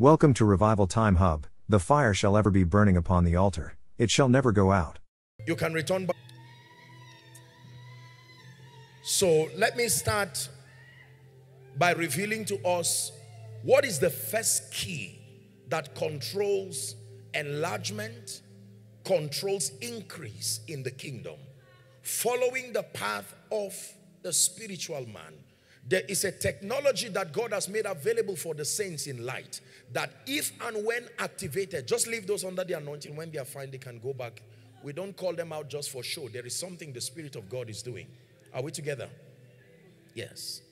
Welcome to Revival Time Hub. The fire shall ever be burning upon the altar, it shall never go out. You can return back. So let me start by revealing to us what is the first key that controls enlargement, controls increase in the kingdom. Following the path of the spiritual man. There is a technology that God has made available for the saints in light that if and when activated, just leave those under the anointing. When they are fine, they can go back. We don't call them out just for show. There is something the Spirit of God is doing. Are we together? Yes.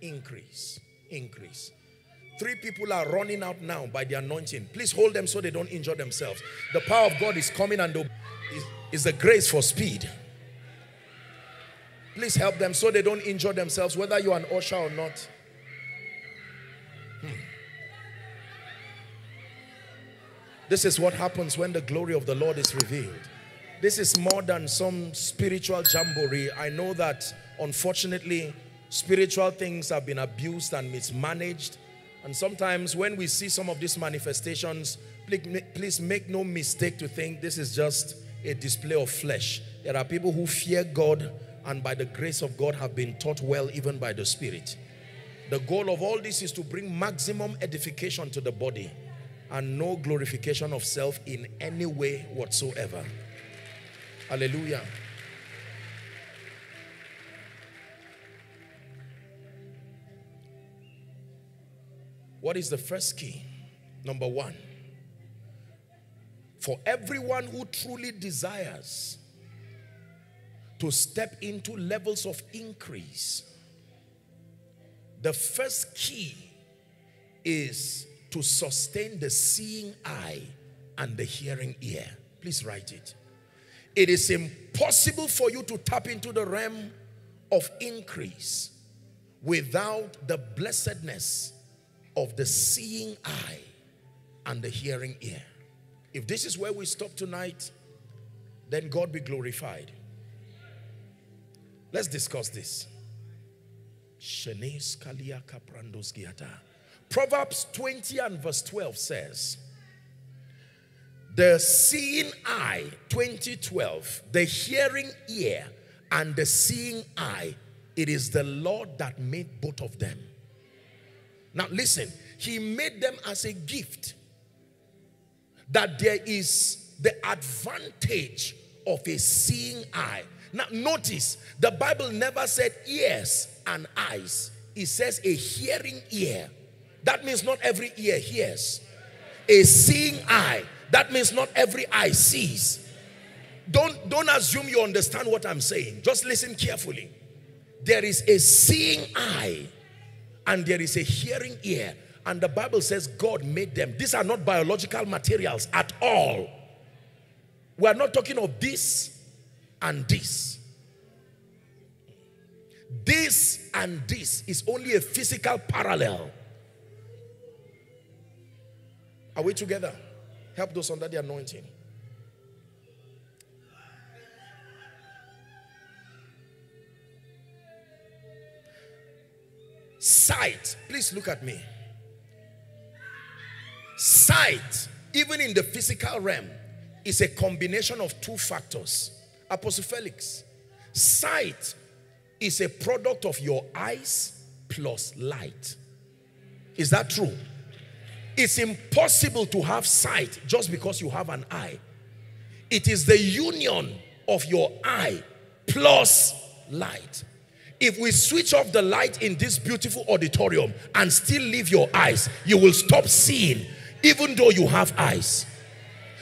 Increase. Increase. Three people are running out now by the anointing. Please hold them so they don't injure themselves. The power of God is coming and is, is the grace for speed. Please help them so they don't injure themselves, whether you're an usher or not. Hmm. This is what happens when the glory of the Lord is revealed. This is more than some spiritual jamboree. I know that, unfortunately, spiritual things have been abused and mismanaged. And sometimes when we see some of these manifestations, please make no mistake to think this is just a display of flesh. There are people who fear God and by the grace of God have been taught well even by the Spirit. The goal of all this is to bring maximum edification to the body and no glorification of self in any way whatsoever. Hallelujah. What is the first key? Number one, for everyone who truly desires to step into levels of increase, the first key is to sustain the seeing eye and the hearing ear. Please write it. It is impossible for you to tap into the realm of increase without the blessedness of the seeing eye and the hearing ear. If this is where we stop tonight, then God be glorified. Let's discuss this. Proverbs 20 and verse 12 says, The seeing eye, 2012, the hearing ear, and the seeing eye, it is the Lord that made both of them. Now listen, he made them as a gift. That there is the advantage of a seeing eye now, notice the Bible never said ears and eyes, it says a hearing ear. That means not every ear hears. A seeing eye, that means not every eye sees. Don't, don't assume you understand what I'm saying. Just listen carefully. There is a seeing eye and there is a hearing ear. And the Bible says God made them. These are not biological materials at all. We are not talking of this and this. This and this is only a physical parallel. Are we together? Help those under the anointing. Sight, please look at me. Sight, even in the physical realm, is a combination of two factors. Apostle Felix, sight is a product of your eyes plus light. Is that true? It's impossible to have sight just because you have an eye. It is the union of your eye plus light. If we switch off the light in this beautiful auditorium and still leave your eyes, you will stop seeing even though you have eyes.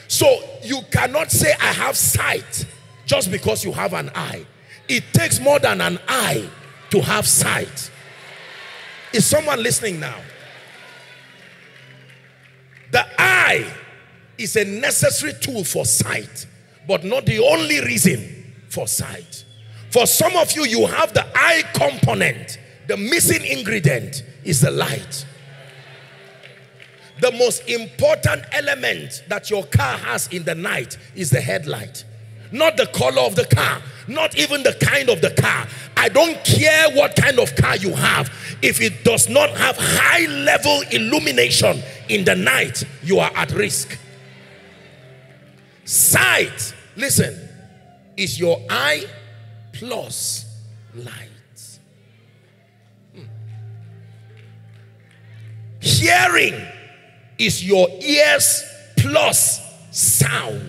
So you cannot say I have sight just because you have an eye. It takes more than an eye to have sight. Is someone listening now? The eye is a necessary tool for sight, but not the only reason for sight. For some of you, you have the eye component. The missing ingredient is the light. The most important element that your car has in the night is the headlight. Not the color of the car, not even the kind of the car. I don't care what kind of car you have. If it does not have high level illumination in the night, you are at risk. Sight, listen, is your eye plus light. Hmm. Hearing is your ears plus sound.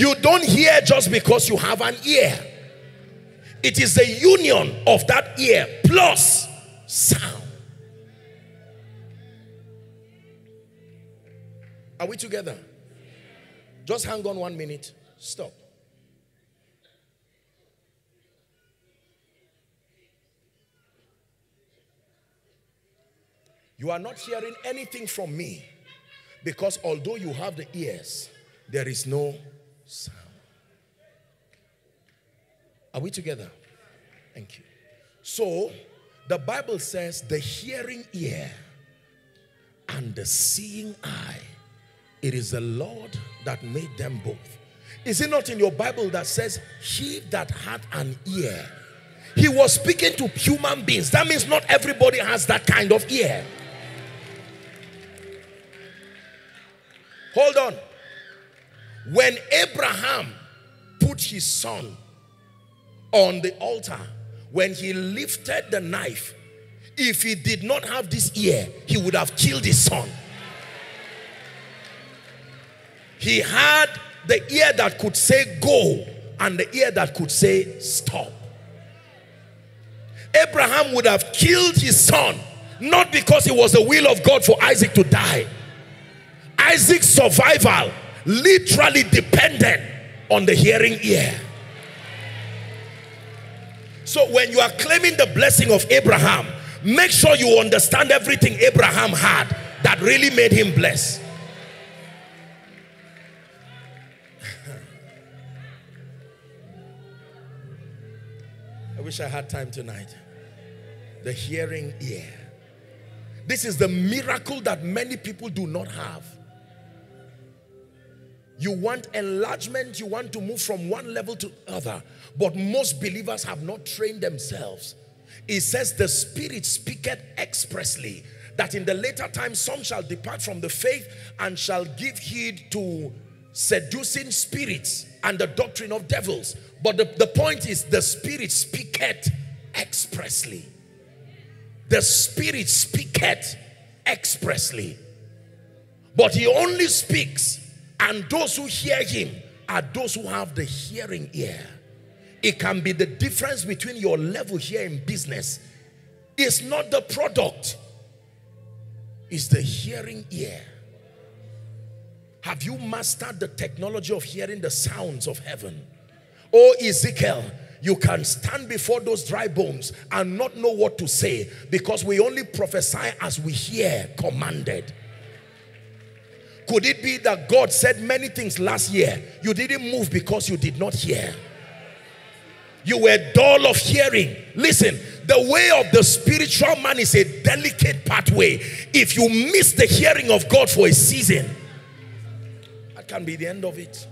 You don't hear just because you have an ear. It is the union of that ear plus sound. Are we together? Just hang on one minute. Stop. You are not hearing anything from me because although you have the ears, there is no Are we together? Thank you. So, the Bible says the hearing ear and the seeing eye, it is the Lord that made them both. Is it not in your Bible that says, He that had an ear? He was speaking to human beings. That means not everybody has that kind of ear. Hold on. When Abraham put his son on the altar, when he lifted the knife, if he did not have this ear, he would have killed his son. He had the ear that could say go and the ear that could say stop. Abraham would have killed his son, not because it was the will of God for Isaac to die, Isaac's survival literally dependent on the hearing ear. So when you are claiming the blessing of Abraham, make sure you understand everything Abraham had that really made him blessed. I wish I had time tonight. The hearing ear. This is the miracle that many people do not have. You want enlargement, you want to move from one level to other. But most believers have not trained themselves. It says the Spirit speaketh expressly that in the later time some shall depart from the faith and shall give heed to seducing spirits and the doctrine of devils. But the, the point is the Spirit speaketh expressly. The Spirit speaketh expressly. But he only speaks and those who hear him are those who have the hearing ear. It can be the difference between your level here in business. It's not the product. It's the hearing ear. Have you mastered the technology of hearing the sounds of heaven? Oh Ezekiel, you can stand before those dry bones and not know what to say because we only prophesy as we hear commanded. Could it be that God said many things last year? You didn't move because you did not hear. You were dull of hearing. Listen, the way of the spiritual man is a delicate pathway. If you miss the hearing of God for a season, that can be the end of it.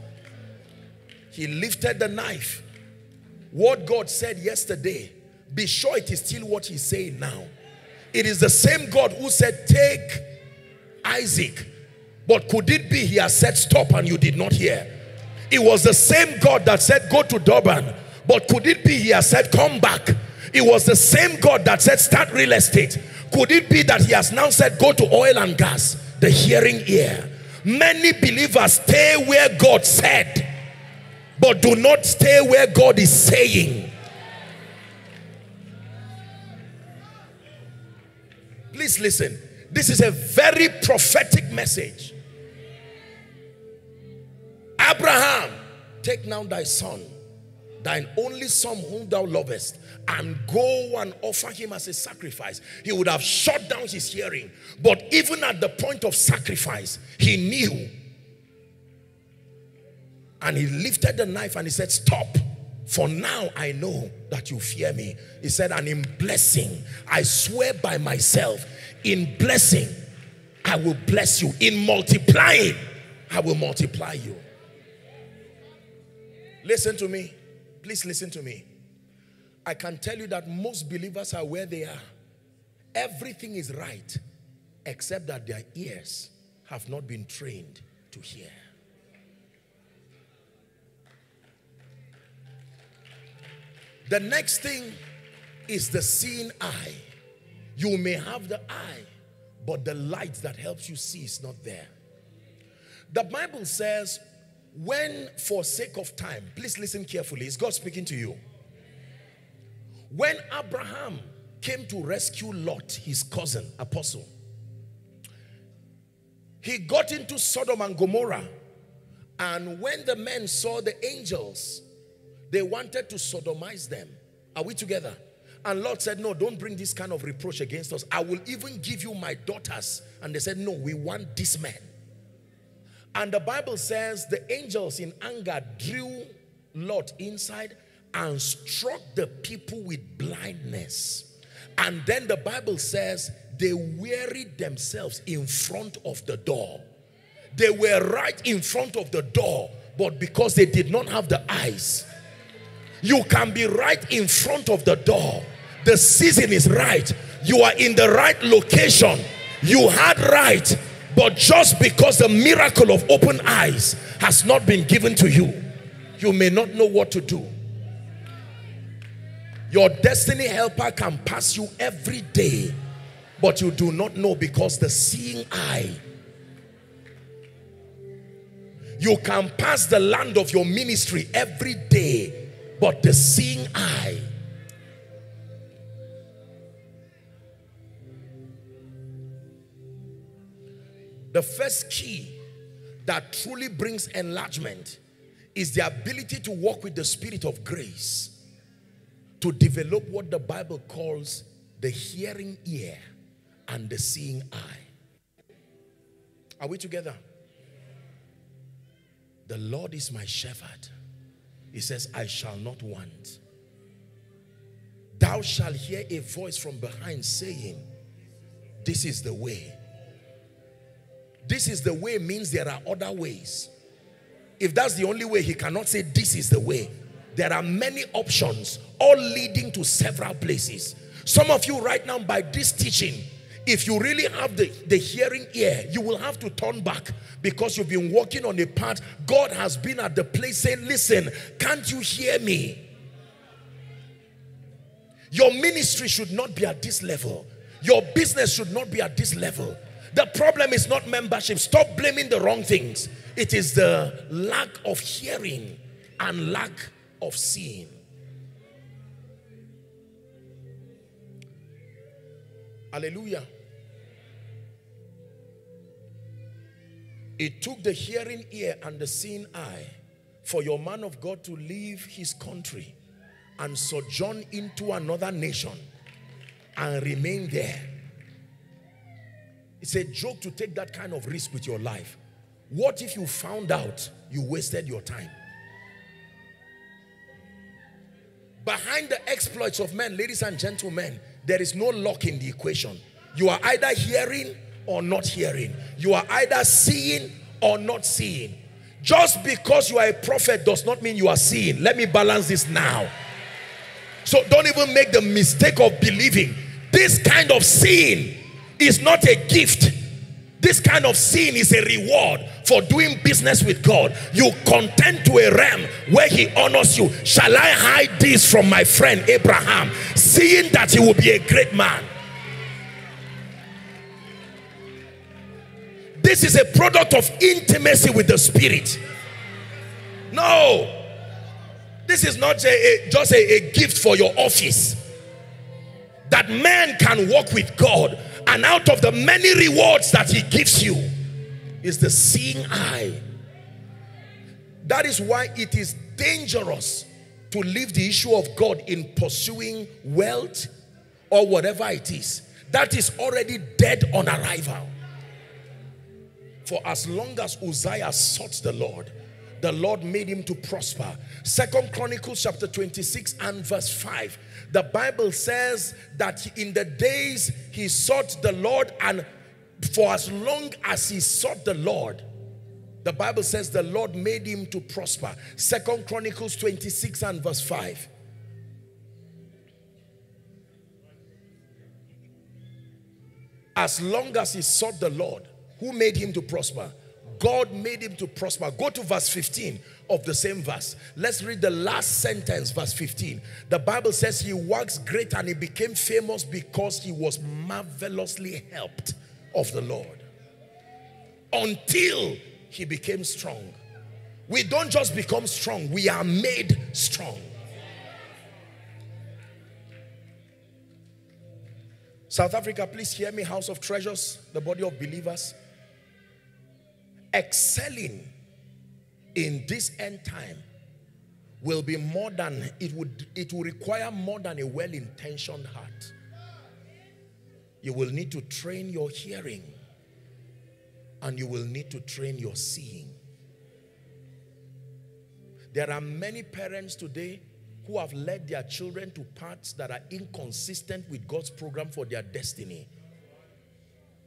He lifted the knife. What God said yesterday, be sure it is still what he's saying now. It is the same God who said, take Isaac but could it be he has said stop and you did not hear? It was the same God that said go to Durban. But could it be he has said come back? It was the same God that said start real estate. Could it be that he has now said go to oil and gas? The hearing ear. Many believers stay where God said. But do not stay where God is saying. Please listen. This is a very prophetic message. Abraham, take now thy son, thine only son whom thou lovest, and go and offer him as a sacrifice. He would have shut down his hearing. But even at the point of sacrifice, he knew. And he lifted the knife and he said, stop. For now I know that you fear me. He said, and in blessing, I swear by myself, in blessing, I will bless you. In multiplying, I will multiply you. Listen to me. Please listen to me. I can tell you that most believers are where they are. Everything is right, except that their ears have not been trained to hear. The next thing is the seeing eye. You may have the eye, but the light that helps you see is not there. The Bible says, when for sake of time, please listen carefully, is God speaking to you? When Abraham came to rescue Lot, his cousin, apostle, he got into Sodom and Gomorrah. And when the men saw the angels, they wanted to sodomize them. Are we together? And Lot said, no, don't bring this kind of reproach against us. I will even give you my daughters. And they said, no, we want this man. And the Bible says the angels in anger drew Lot inside and struck the people with blindness. And then the Bible says they wearied themselves in front of the door. They were right in front of the door, but because they did not have the eyes, you can be right in front of the door. The season is right. You are in the right location. You had right, but just because the miracle of open eyes has not been given to you, you may not know what to do. Your destiny helper can pass you every day, but you do not know because the seeing eye. You can pass the land of your ministry every day, but the seeing eye. The first key that truly brings enlargement is the ability to walk with the spirit of grace to develop what the Bible calls the hearing ear and the seeing eye. Are we together? The Lord is my shepherd. He says, I shall not want. Thou shalt hear a voice from behind saying, This is the way. This is the way means there are other ways. If that's the only way, he cannot say, This is the way. There are many options, all leading to several places. Some of you right now, by this teaching, if you really have the, the hearing ear, you will have to turn back because you've been walking on a path. God has been at the place saying, listen, can't you hear me? Your ministry should not be at this level. Your business should not be at this level. The problem is not membership. Stop blaming the wrong things. It is the lack of hearing and lack of seeing. Hallelujah. It took the hearing ear and the seeing eye for your man of God to leave his country and sojourn into another nation and remain there. It's a joke to take that kind of risk with your life. What if you found out you wasted your time? Behind the exploits of men, ladies and gentlemen, there is no luck in the equation. You are either hearing or not hearing. You are either seeing or not seeing. Just because you are a prophet does not mean you are seeing. Let me balance this now. So don't even make the mistake of believing. This kind of seeing is not a gift. This kind of seeing is a reward for doing business with God. You contend to a realm where he honors you. Shall I hide this from my friend Abraham, seeing that he will be a great man? This is a product of intimacy with the spirit. No. This is not a, a, just a, a gift for your office. That man can walk with God and out of the many rewards that he gives you is the seeing eye. That is why it is dangerous to leave the issue of God in pursuing wealth or whatever it is. That is already dead on arrival. For as long as Uzziah sought the Lord, the Lord made him to prosper. Second Chronicles chapter 26 and verse 5. The Bible says that in the days he sought the Lord and for as long as he sought the Lord, The Bible says the Lord made him to prosper. Second Chronicles 26 and verse 5. As long as he sought the Lord, who made him to prosper? God made him to prosper. Go to verse 15 of the same verse. Let's read the last sentence, verse 15. The Bible says he works great and he became famous because he was marvelously helped of the Lord. Until he became strong. We don't just become strong, we are made strong. South Africa, please hear me, House of Treasures, the body of believers. Excelling in this end time will be more than, it would, it will require more than a well-intentioned heart. You will need to train your hearing and you will need to train your seeing. There are many parents today who have led their children to paths that are inconsistent with God's program for their destiny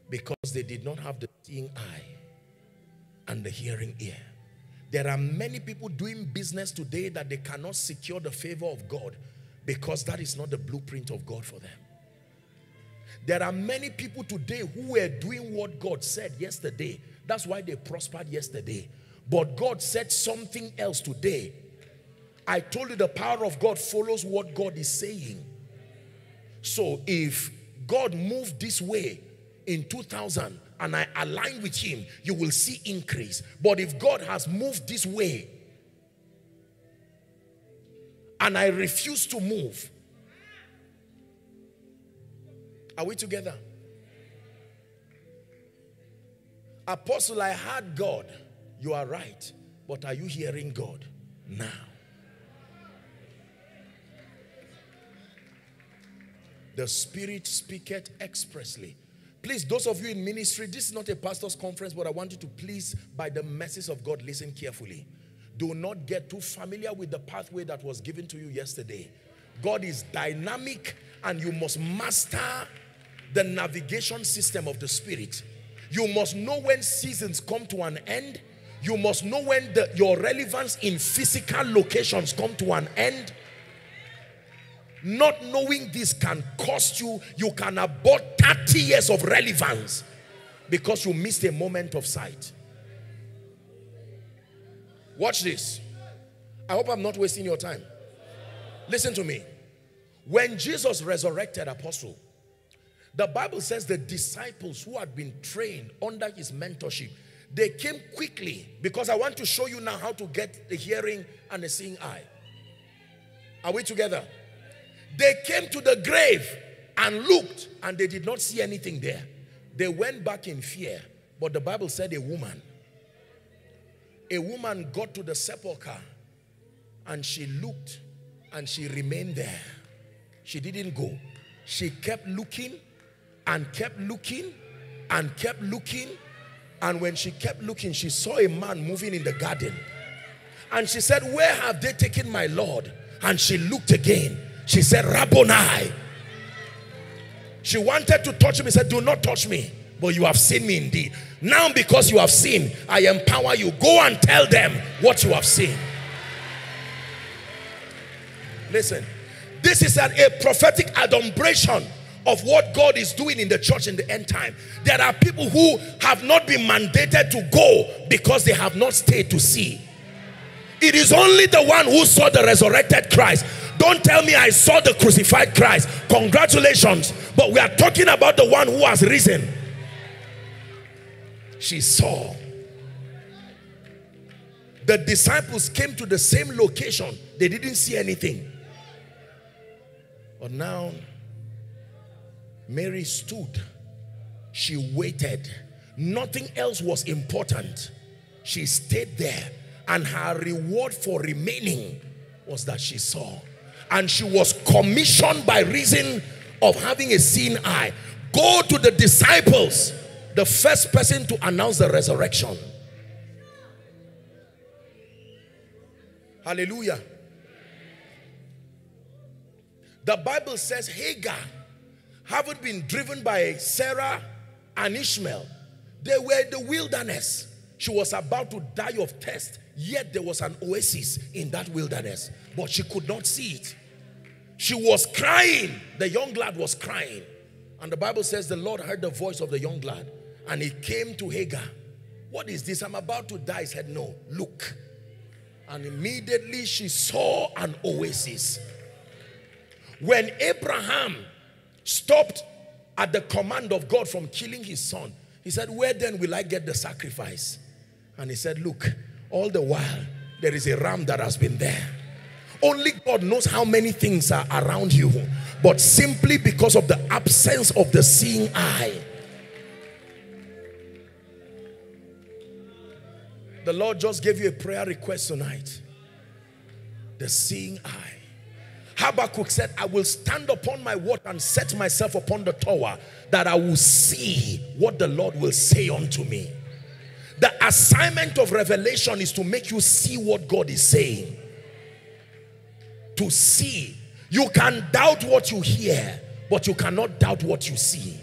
because they did not have the seeing eye and the hearing ear. There are many people doing business today that they cannot secure the favor of God because that is not the blueprint of God for them. There are many people today who were doing what God said yesterday. That's why they prospered yesterday. But God said something else today I told you the power of God follows what God is saying. So if God moved this way in 2000 and I align with him, you will see increase. But if God has moved this way and I refuse to move, are we together? Apostle, I heard God. You are right. But are you hearing God now? The Spirit speaketh expressly. Please, those of you in ministry, this is not a pastor's conference, but I want you to please, by the message of God, listen carefully. Do not get too familiar with the pathway that was given to you yesterday. God is dynamic and you must master the navigation system of the Spirit. You must know when seasons come to an end. You must know when the, your relevance in physical locations come to an end. Not knowing this can cost you, you can abort 30 years of relevance because you missed a moment of sight. Watch this. I hope I'm not wasting your time. Listen to me. When Jesus resurrected apostle, the Bible says the disciples who had been trained under his mentorship, they came quickly because I want to show you now how to get the hearing and the seeing eye. Are we together? They came to the grave and looked and they did not see anything there. They went back in fear. But the Bible said a woman, a woman got to the sepulcher and she looked and she remained there. She didn't go. She kept looking and kept looking and kept looking. And when she kept looking, she saw a man moving in the garden. And she said, where have they taken my Lord? And she looked again she said, Rabboni. She wanted to touch him. He said, do not touch me. But you have seen me indeed. Now because you have seen, I empower you. Go and tell them what you have seen. Listen, this is an, a prophetic adumbration of what God is doing in the church in the end time. There are people who have not been mandated to go because they have not stayed to see. It is only the one who saw the resurrected Christ don't tell me I saw the crucified Christ. Congratulations. But we are talking about the one who has risen. She saw. The disciples came to the same location. They didn't see anything. But now, Mary stood. She waited. Nothing else was important. She stayed there. And her reward for remaining was that she saw and she was commissioned by reason of having a seen eye. Go to the disciples, the first person to announce the resurrection. Hallelujah. The Bible says Hagar, having been driven by Sarah and Ishmael, they were in the wilderness. She was about to die of thirst, yet there was an oasis in that wilderness, but she could not see it. She was crying. The young lad was crying. And the Bible says the Lord heard the voice of the young lad and he came to Hagar. What is this? I'm about to die. He said, No, look. And immediately she saw an oasis. When Abraham stopped at the command of God from killing his son, he said, Where then will I get the sacrifice? And he said, Look, all the while there is a ram that has been there. Only God knows how many things are around you, but simply because of the absence of the seeing eye. The Lord just gave you a prayer request tonight. The seeing eye. Habakkuk said, I will stand upon my watch and set myself upon the tower that I will see what the Lord will say unto me. The assignment of revelation is to make you see what God is saying. To see. You can doubt what you hear, but you cannot doubt what you see.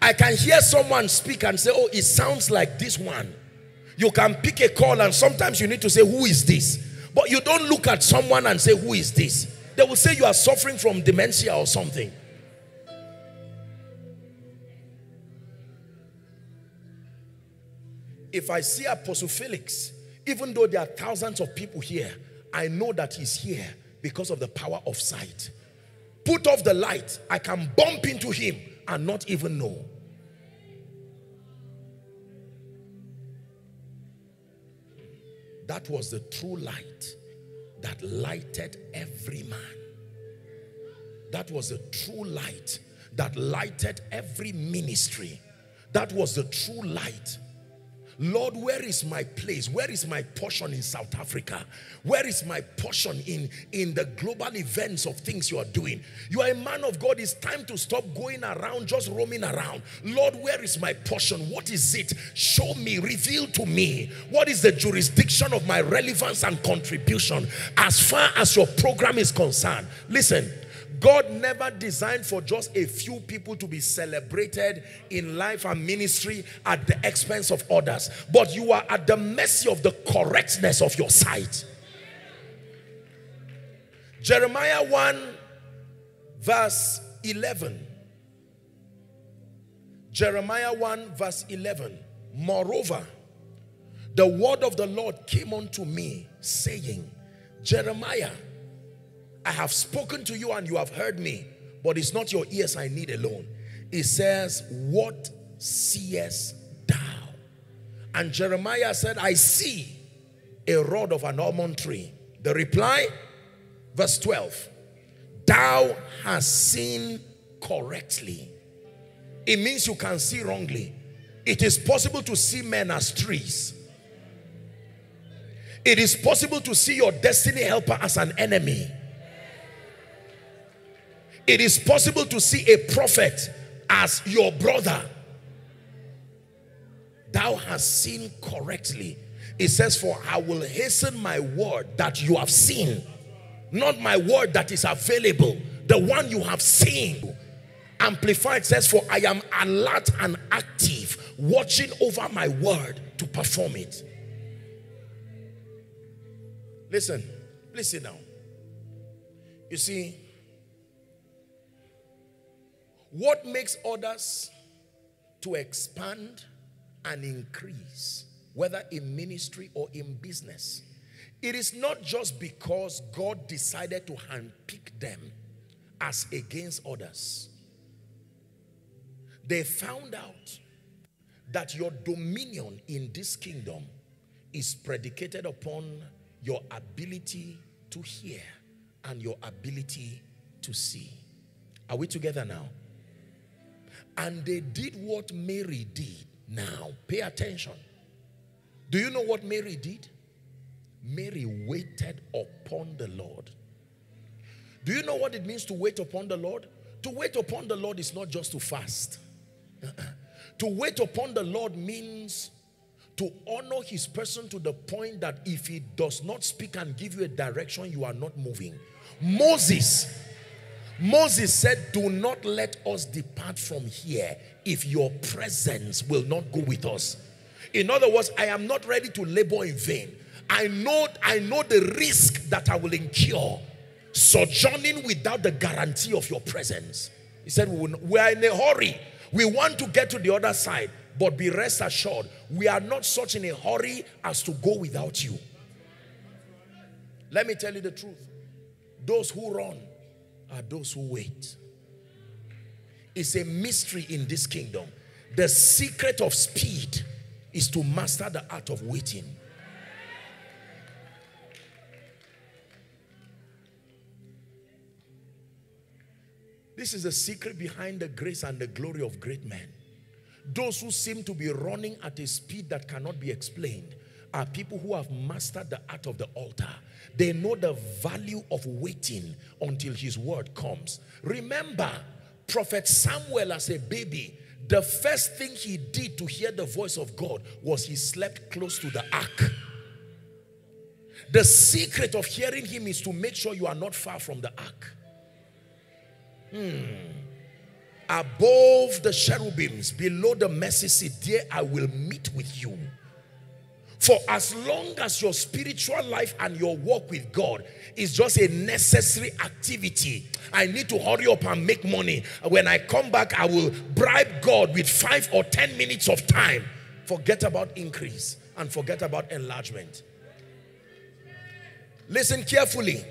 I can hear someone speak and say, oh, it sounds like this one. You can pick a call and sometimes you need to say, who is this? But you don't look at someone and say, who is this? They will say you are suffering from dementia or something. If I see Apostle Felix, even though there are thousands of people here, I know that he's here because of the power of sight. Put off the light, I can bump into him and not even know. That was the true light that lighted every man. That was the true light that lighted every ministry. That was the true light Lord, where is my place? Where is my portion in South Africa? Where is my portion in, in the global events of things you are doing? You are a man of God. It's time to stop going around, just roaming around. Lord, where is my portion? What is it? Show me, reveal to me. What is the jurisdiction of my relevance and contribution as far as your program is concerned? Listen, God never designed for just a few people to be celebrated in life and ministry at the expense of others. But you are at the mercy of the correctness of your sight. Jeremiah 1 verse 11. Jeremiah 1 verse 11. Moreover, the word of the Lord came unto me saying, Jeremiah, I have spoken to you and you have heard me, but it's not your ears I need alone. It says, what seest thou? And Jeremiah said, I see a rod of an almond tree. The reply, verse 12, thou hast seen correctly. It means you can see wrongly. It is possible to see men as trees. It is possible to see your destiny helper as an enemy. It is possible to see a prophet as your brother. Thou hast seen correctly. It says, for I will hasten my word that you have seen. Not my word that is available. The one you have seen. Amplified says, for I am alert and active, watching over my word to perform it. Listen, listen now. You see, what makes others to expand and increase, whether in ministry or in business, it is not just because God decided to handpick them as against others. They found out that your dominion in this kingdom is predicated upon your ability to hear and your ability to see. Are we together now? And they did what Mary did. Now, pay attention. Do you know what Mary did? Mary waited upon the Lord. Do you know what it means to wait upon the Lord? To wait upon the Lord is not just to fast. Uh-uh. to wait upon the Lord means to honor his person to the point that if he does not speak and give you a direction, you are not moving. Moses Moses said, do not let us depart from here if your presence will not go with us. In other words, I am not ready to labor in vain. I know, I know the risk that I will incur sojourning without the guarantee of your presence. He said, we are in a hurry. We want to get to the other side, but be rest assured, we are not such in a hurry as to go without you. Let me tell you the truth. Those who run are those who wait. It's a mystery in this kingdom. The secret of speed is to master the art of waiting. This is the secret behind the grace and the glory of great men. Those who seem to be running at a speed that cannot be explained are people who have mastered the art of the altar. They know the value of waiting until his word comes. Remember, Prophet Samuel as a baby, the first thing he did to hear the voice of God was he slept close to the ark. The secret of hearing him is to make sure you are not far from the ark. Hmm. Above the cherubims, below the mercy seat, there I will meet with you. For as long as your spiritual life and your walk with God is just a necessary activity, I need to hurry up and make money. When I come back, I will bribe God with five or ten minutes of time. Forget about increase and forget about enlargement. Listen carefully.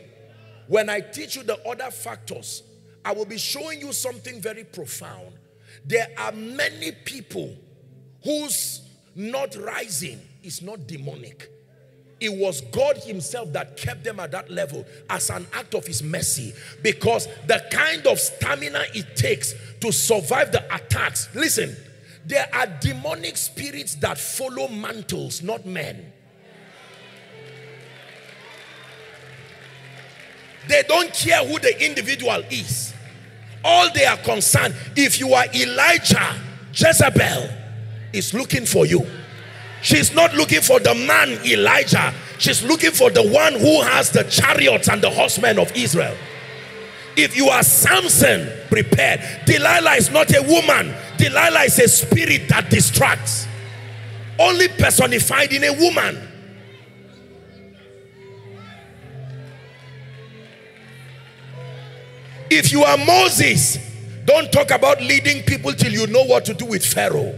When I teach you the other factors I will be showing you something very profound. There are many people whose not rising is not demonic. It was God himself that kept them at that level as an act of his mercy because the kind of stamina it takes to survive the attacks. Listen, there are demonic spirits that follow mantles, not men. They don't care who the individual is. All they are concerned, if you are Elijah, Jezebel is looking for you. She's not looking for the man Elijah. She's looking for the one who has the chariots and the horsemen of Israel. If you are Samson, prepared. Delilah is not a woman. Delilah is a spirit that distracts. Only personified in a woman. If you are Moses, don't talk about leading people till you know what to do with Pharaoh.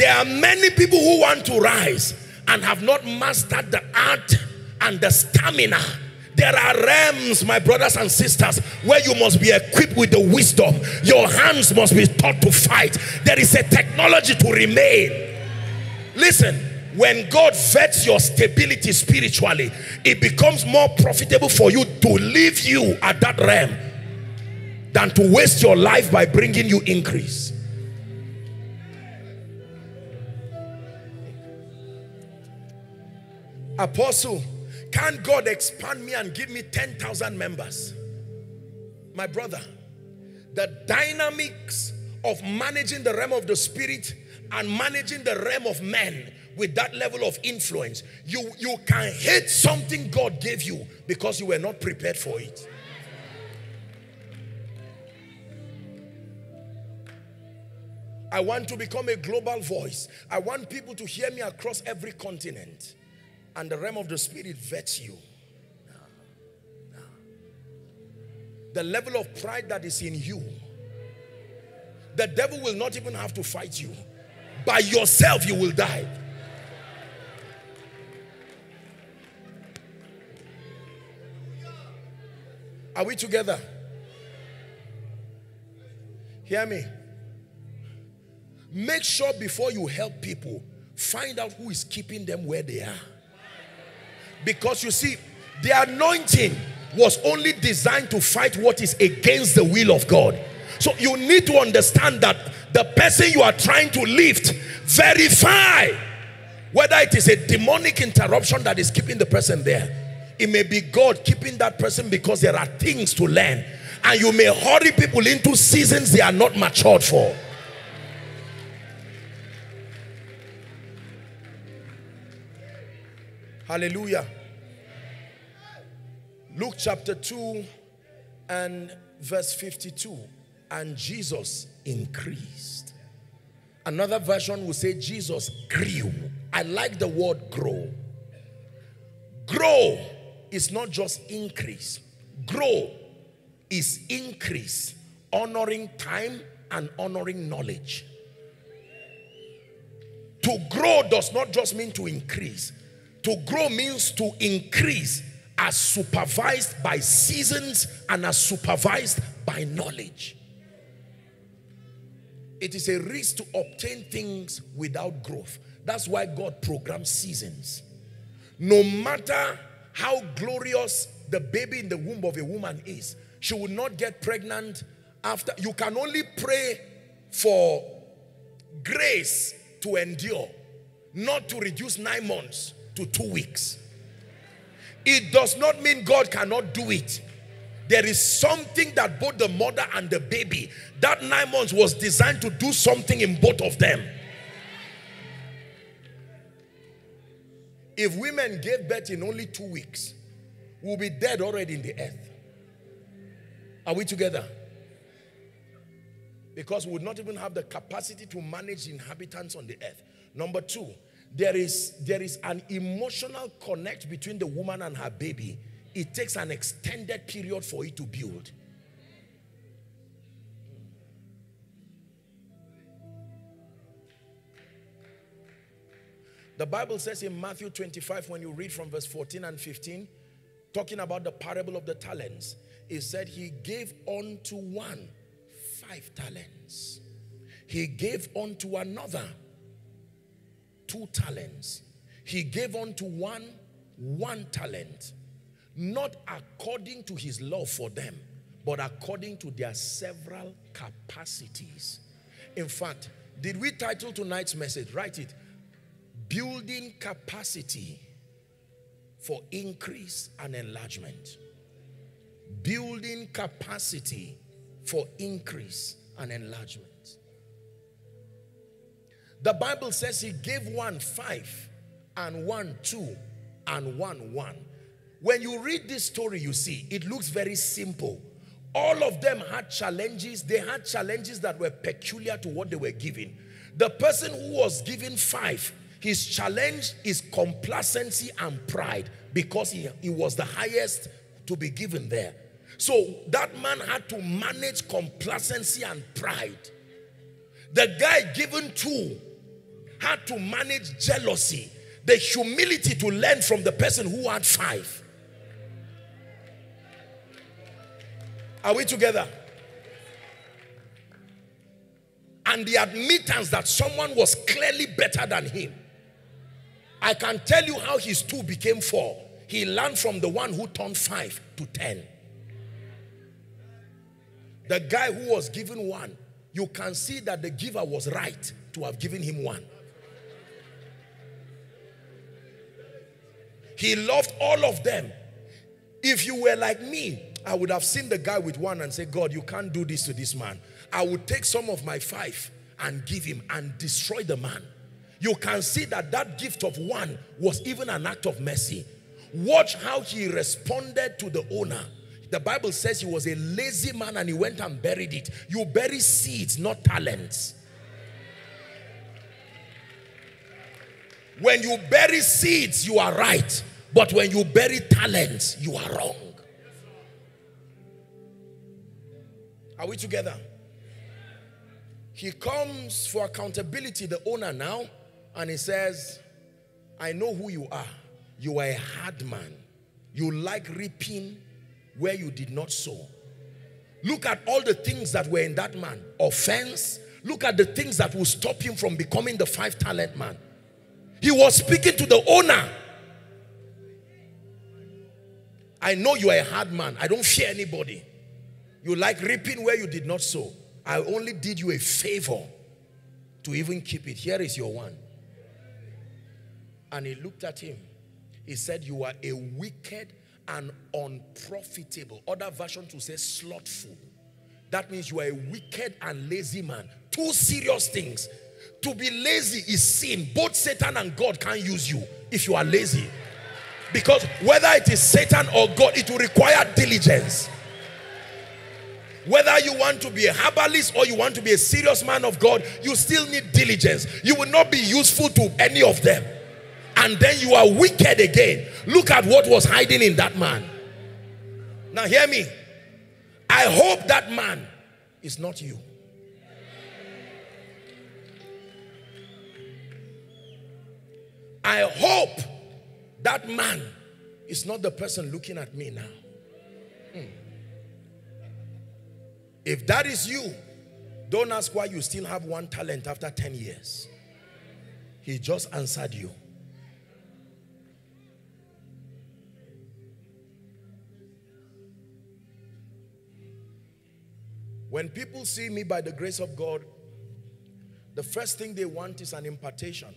There are many people who want to rise and have not mastered the art and the stamina. There are realms, my brothers and sisters, where you must be equipped with the wisdom. Your hands must be taught to fight. There is a technology to remain. Listen, when God vets your stability spiritually, it becomes more profitable for you to leave you at that realm than to waste your life by bringing you increase. Apostle, can God expand me and give me 10,000 members? My brother, the dynamics of managing the realm of the spirit and managing the realm of men with that level of influence, you, you can hate something God gave you because you were not prepared for it. I want to become a global voice. I want people to hear me across every continent. And the realm of the spirit vets you. The level of pride that is in you. The devil will not even have to fight you. By yourself you will die. Are we together? Hear me. Make sure before you help people, find out who is keeping them where they are. Because you see, the anointing was only designed to fight what is against the will of God. So you need to understand that the person you are trying to lift, verify whether it is a demonic interruption that is keeping the person there. It may be God keeping that person because there are things to learn. And you may hurry people into seasons they are not matured for. Hallelujah. Luke chapter 2 and verse 52, and Jesus increased. Another version will say Jesus grew. I like the word grow. Grow is not just increase. Grow is increase, honoring time and honoring knowledge. To grow does not just mean to increase. To grow means to increase as supervised by seasons and as supervised by knowledge. It is a risk to obtain things without growth. That's why God programs seasons. No matter how glorious the baby in the womb of a woman is, she will not get pregnant after. You can only pray for grace to endure, not to reduce nine months to two weeks. It does not mean God cannot do it. There is something that both the mother and the baby, that nine months was designed to do something in both of them. If women gave birth in only two weeks, we'll be dead already in the earth. Are we together? Because we would not even have the capacity to manage inhabitants on the earth. Number two, there is, there is an emotional connect between the woman and her baby. It takes an extended period for it to build. The Bible says in Matthew 25, when you read from verse 14 and 15, talking about the parable of the talents, it said he gave unto one five talents. He gave unto another two talents. He gave unto one one talent, not according to his love for them, but according to their several capacities. In fact, did we title tonight's message? Write it. Building capacity for increase and enlargement. Building capacity for increase and enlargement. The Bible says he gave one five and one two and one one. When you read this story, you see, it looks very simple. All of them had challenges. They had challenges that were peculiar to what they were given. The person who was given five, his challenge is complacency and pride because he, he was the highest to be given there. So that man had to manage complacency and pride. The guy given two had to manage jealousy, the humility to learn from the person who had five. Are we together? And the admittance that someone was clearly better than him. I can tell you how his two became four. He learned from the one who turned five to ten. The guy who was given one, you can see that the giver was right to have given him one. He loved all of them. If you were like me, I would have seen the guy with one and say, God, you can't do this to this man. I would take some of my five and give him and destroy the man. You can see that that gift of one was even an act of mercy. Watch how he responded to the owner. The Bible says he was a lazy man and he went and buried it. You bury seeds, not talents. When you bury seeds, you are right. But when you bury talents, you are wrong. Are we together? He comes for accountability, the owner now, and he says, I know who you are. You are a hard man. You like reaping where you did not sow. Look at all the things that were in that man. Offense. Look at the things that will stop him from becoming the five talent man. He was speaking to the owner I know you are a hard man. I don't fear anybody. You like reaping where you did not sow. I only did you a favor to even keep it. Here is your one. And he looked at him. He said, you are a wicked and unprofitable. Other version to say slothful. That means you are a wicked and lazy man. Two serious things. To be lazy is sin. Both Satan and God can't use you if you are lazy. Because whether it is Satan or God, it will require diligence. Whether you want to be a herbalist or you want to be a serious man of God, you still need diligence. You will not be useful to any of them. And then you are wicked again. Look at what was hiding in that man. Now hear me. I hope that man is not you. I hope that man is not the person looking at me now. Hmm. If that is you, don't ask why you still have one talent after 10 years. He just answered you. When people see me by the grace of God, the first thing they want is an impartation.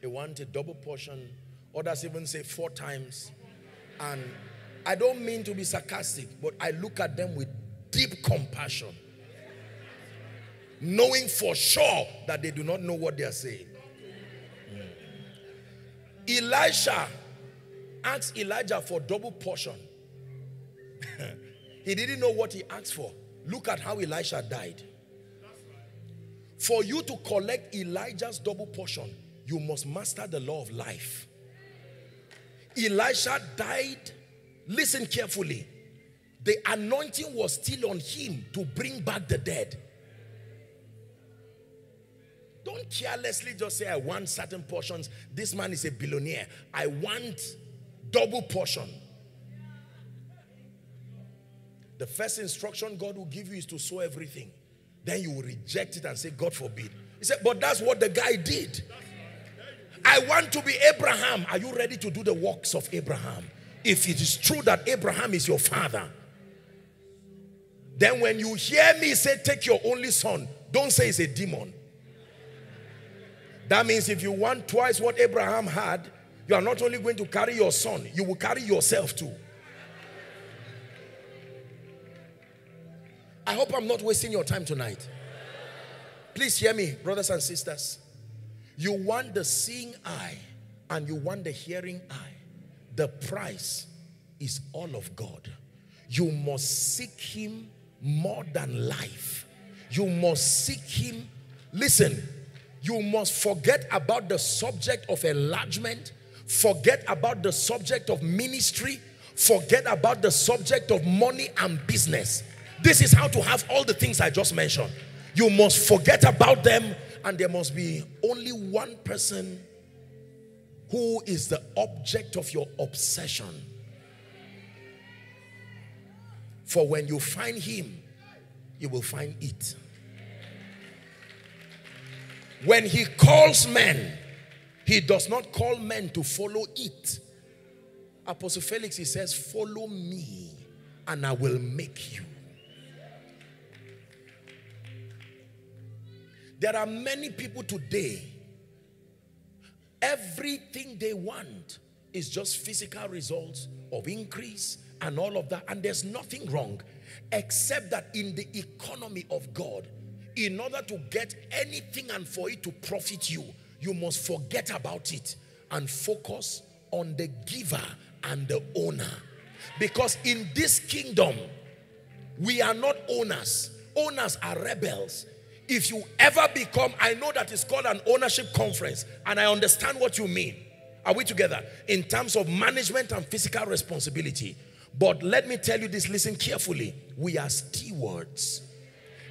They want a double portion. Others even say four times. And I don't mean to be sarcastic, but I look at them with deep compassion. Knowing for sure that they do not know what they are saying. Mm. Elisha asked Elijah for double portion. he didn't know what he asked for. Look at how Elisha died. For you to collect Elijah's double portion, you must master the law of life. Elisha died, listen carefully. The anointing was still on him to bring back the dead. Don't carelessly just say, I want certain portions. This man is a billionaire. I want double portion. The first instruction God will give you is to sow everything. Then you will reject it and say, God forbid. He said, but that's what the guy did. I want to be Abraham. Are you ready to do the works of Abraham? If it is true that Abraham is your father, then when you hear me say, take your only son, don't say it's a demon. That means if you want twice what Abraham had, you are not only going to carry your son, you will carry yourself too. I hope I'm not wasting your time tonight. Please hear me, brothers and sisters. You want the seeing eye and you want the hearing eye. The price is all of God. You must seek him more than life. You must seek him. Listen, you must forget about the subject of enlargement. Forget about the subject of ministry. Forget about the subject of money and business. This is how to have all the things I just mentioned. You must forget about them and there must be only one person who is the object of your obsession. For when you find him, you will find it. When he calls men, he does not call men to follow it. Apostle Felix, he says, follow me and I will make you. There are many people today, everything they want is just physical results of increase and all of that. And there's nothing wrong except that in the economy of God, in order to get anything and for it to profit you, you must forget about it and focus on the giver and the owner. Because in this kingdom, we are not owners. Owners are rebels. If you ever become, I know that it's called an ownership conference, and I understand what you mean. Are we together? In terms of management and physical responsibility. But let me tell you this, listen carefully. We are stewards.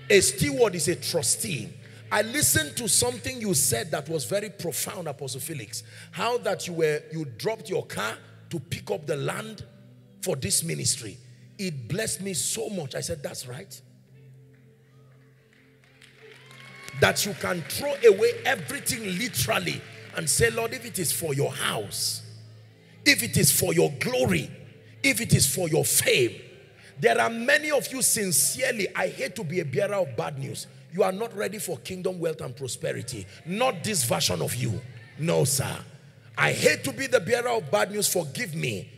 A steward is a trustee. I listened to something you said that was very profound, Apostle Felix. How that you were you dropped your car to pick up the land for this ministry. It blessed me so much. I said, that's right that you can throw away everything literally and say, Lord, if it is for your house, if it is for your glory, if it is for your fame, there are many of you sincerely, I hate to be a bearer of bad news. You are not ready for kingdom, wealth, and prosperity. Not this version of you. No, sir. I hate to be the bearer of bad news. Forgive me.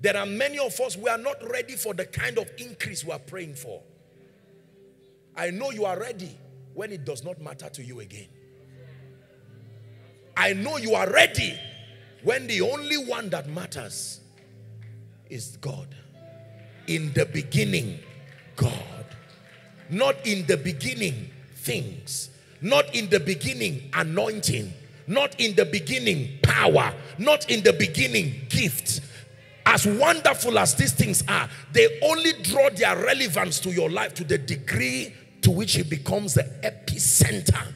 There are many of us, we are not ready for the kind of increase we are praying for. I know you are ready when it does not matter to you again. I know you are ready when the only one that matters is God. In the beginning, God. Not in the beginning, things. Not in the beginning, anointing. Not in the beginning, power. Not in the beginning, gifts. As wonderful as these things are, they only draw their relevance to your life to the degree to which it becomes the epicenter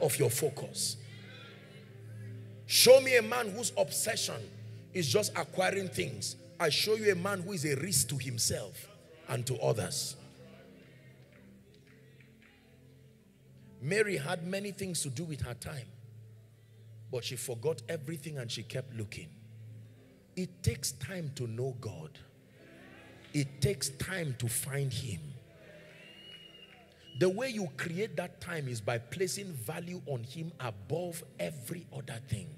of your focus. Show me a man whose obsession is just acquiring things. I show you a man who is a risk to himself and to others. Mary had many things to do with her time, but she forgot everything and she kept looking. It takes time to know God. It takes time to find him. The way you create that time is by placing value on him above every other thing.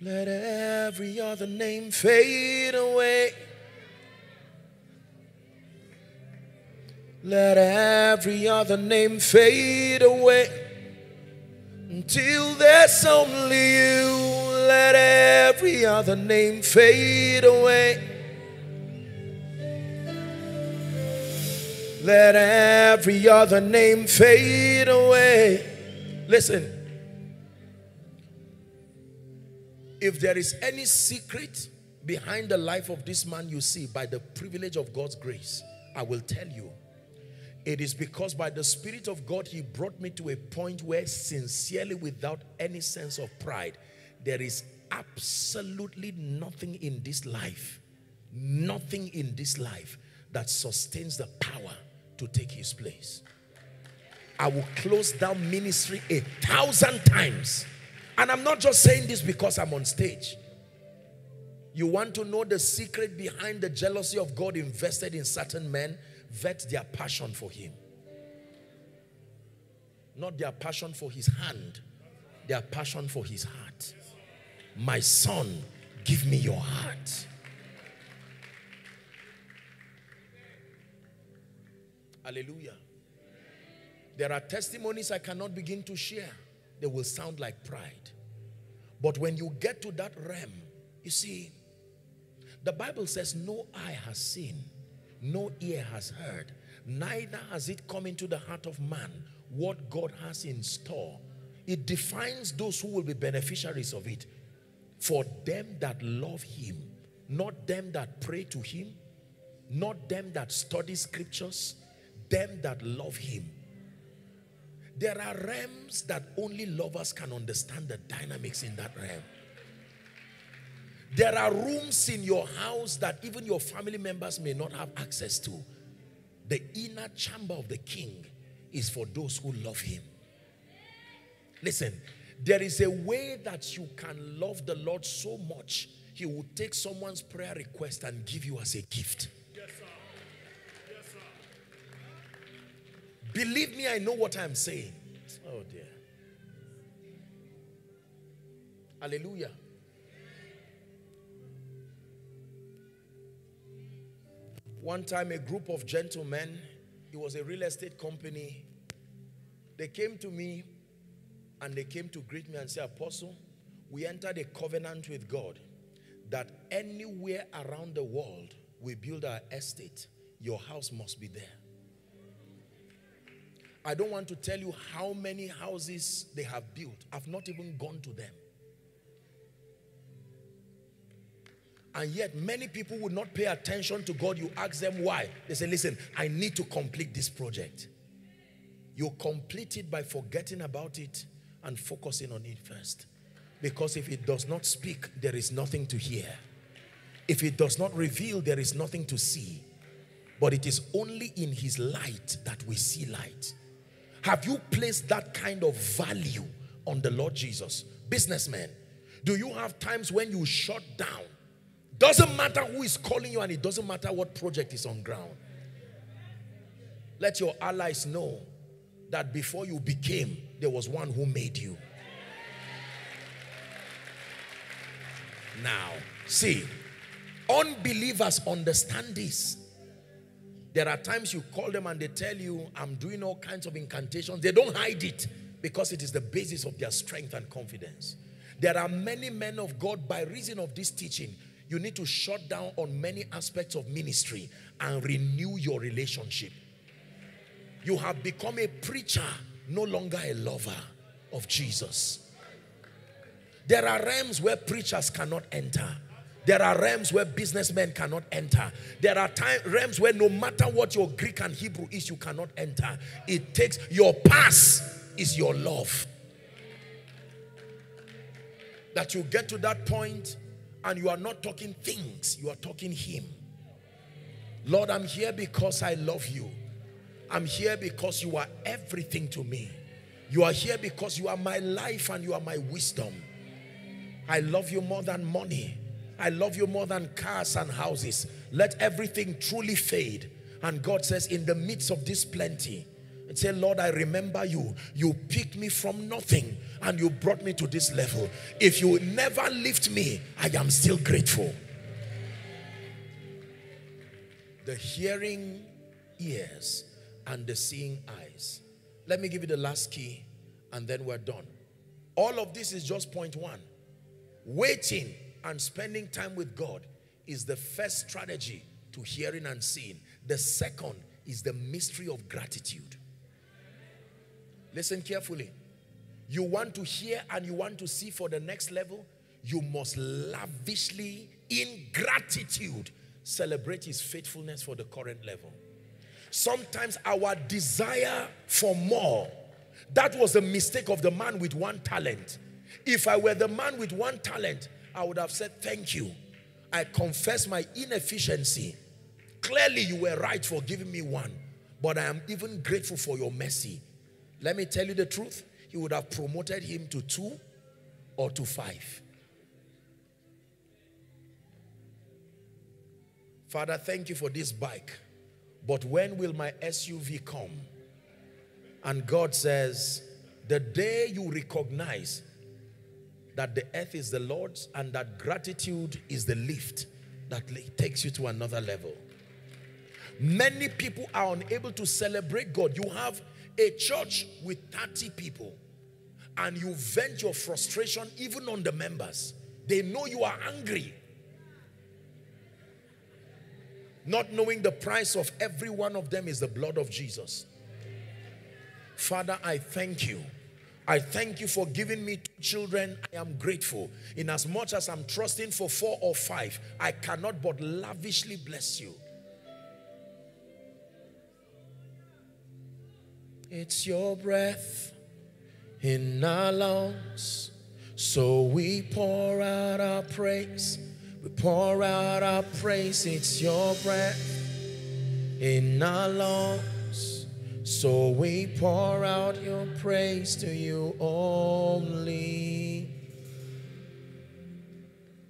Let every other name fade away. Let every other name fade away until there's only you. Let every other name fade away. Let every other name fade away. Listen, if there is any secret behind the life of this man you see by the privilege of God's grace, I will tell you. It is because by the Spirit of God, He brought me to a point where sincerely, without any sense of pride, there is absolutely nothing in this life, nothing in this life that sustains the power to take His place. I will close down ministry a thousand times and I'm not just saying this because I'm on stage. You want to know the secret behind the jealousy of God invested in certain men? Vet their passion for him. Not their passion for his hand, their passion for his heart. My son, give me your heart. Hallelujah. There are testimonies I cannot begin to share they will sound like pride. But when you get to that realm, you see, the Bible says, no eye has seen, no ear has heard, neither has it come into the heart of man what God has in store. It defines those who will be beneficiaries of it. For them that love him, not them that pray to him, not them that study scriptures, them that love him. There are realms that only lovers can understand the dynamics in that realm. There are rooms in your house that even your family members may not have access to. The inner chamber of the king is for those who love him. Listen, there is a way that you can love the Lord so much, he will take someone's prayer request and give you as a gift. Believe me, I know what I'm saying. Oh dear. Hallelujah. One time a group of gentlemen, it was a real estate company, they came to me and they came to greet me and say, Apostle, we entered a covenant with God that anywhere around the world we build our estate, your house must be there. I don't want to tell you how many houses they have built. I've not even gone to them. And yet many people would not pay attention to God. You ask them why. They say, listen, I need to complete this project. You complete it by forgetting about it and focusing on it first. Because if it does not speak, there is nothing to hear. If it does not reveal, there is nothing to see. But it is only in his light that we see light. Have you placed that kind of value on the Lord Jesus? Businessmen, do you have times when you shut down? Doesn't matter who is calling you and it doesn't matter what project is on ground. Let your allies know that before you became, there was one who made you. Now, see, unbelievers understand this. There are times you call them and they tell you, I'm doing all kinds of incantations. They don't hide it because it is the basis of their strength and confidence. There are many men of God by reason of this teaching. You need to shut down on many aspects of ministry and renew your relationship. You have become a preacher, no longer a lover of Jesus. There are realms where preachers cannot enter. There are realms where businessmen cannot enter. There are time, realms where no matter what your Greek and Hebrew is, you cannot enter. It takes, your pass is your love. That you get to that point and you are not talking things, you are talking Him. Lord, I'm here because I love you. I'm here because you are everything to me. You are here because you are my life and you are my wisdom. I love you more than money. I love you more than cars and houses. Let everything truly fade. And God says, in the midst of this plenty, and say, Lord, I remember you. You picked me from nothing and you brought me to this level. If you never lift me, I am still grateful. The hearing ears and the seeing eyes. Let me give you the last key and then we're done. All of this is just point one. Waiting and spending time with God is the first strategy to hearing and seeing. The second is the mystery of gratitude. Listen carefully. You want to hear and you want to see for the next level, you must lavishly, in gratitude, celebrate his faithfulness for the current level. Sometimes our desire for more, that was the mistake of the man with one talent. If I were the man with one talent, I would have said, thank you. I confess my inefficiency. Clearly you were right for giving me one, but I am even grateful for your mercy. Let me tell you the truth. He would have promoted him to two or to five. Father, thank you for this bike. But when will my SUV come? And God says, the day you recognize that the earth is the Lord's and that gratitude is the lift that takes you to another level. Many people are unable to celebrate God. You have a church with 30 people and you vent your frustration even on the members. They know you are angry. Not knowing the price of every one of them is the blood of Jesus. Father, I thank you I thank you for giving me two children. I am grateful. In as much as I'm trusting for four or five, I cannot but lavishly bless you. It's your breath in our lungs. So we pour out our praise. We pour out our praise. It's your breath in our lungs. So we pour out your praise to you only.